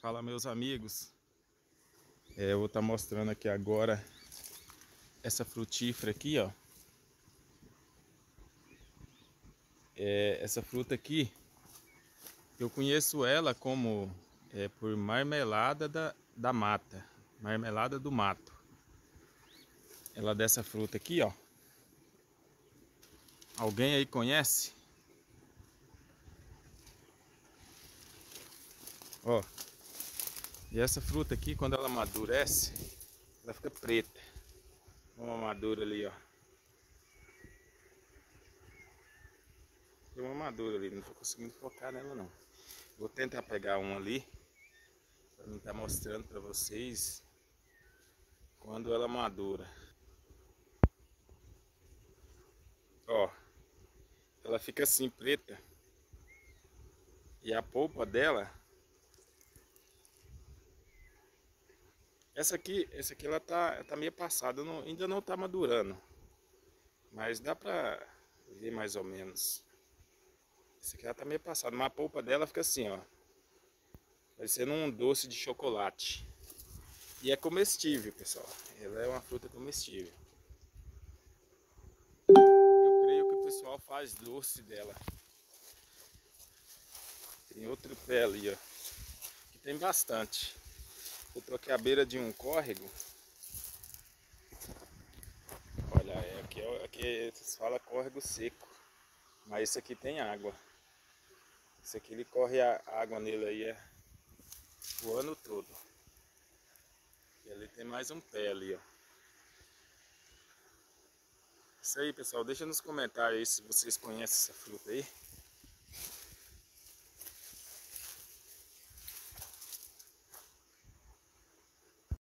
Fala meus amigos. É, Eu vou estar tá mostrando aqui agora Essa frutífera aqui ó. É, Essa fruta aqui Eu conheço ela como é, Por marmelada da, da mata Marmelada do mato. Ela dessa fruta aqui ó. Alguém aí conhece? Ó e essa fruta aqui, quando ela amadurece, ela fica preta. Uma madura ali, ó. Tem uma madura ali, não tô conseguindo focar nela não. Vou tentar pegar uma ali, para mim estar tá mostrando para vocês quando ela madura. Ó, ela fica assim preta. E a polpa dela Essa aqui, essa aqui ela tá, tá meio passada, não, ainda não tá madurando. Mas dá pra ver mais ou menos. Essa aqui ela tá meio passada, mas a polpa dela fica assim, ó. Parecendo um doce de chocolate. E é comestível, pessoal. Ela é uma fruta comestível. Eu creio que o pessoal faz doce dela. Tem outro pé ali, ó. Que tem bastante. Eu tô aqui à beira de um córrego. Olha, é, aqui, é, aqui se fala córrego seco. Mas esse aqui tem água. Esse aqui ele corre a água nele aí é o ano todo. E ali tem mais um pé ali, ó. Isso aí, pessoal. Deixa nos comentários aí se vocês conhecem essa fruta aí.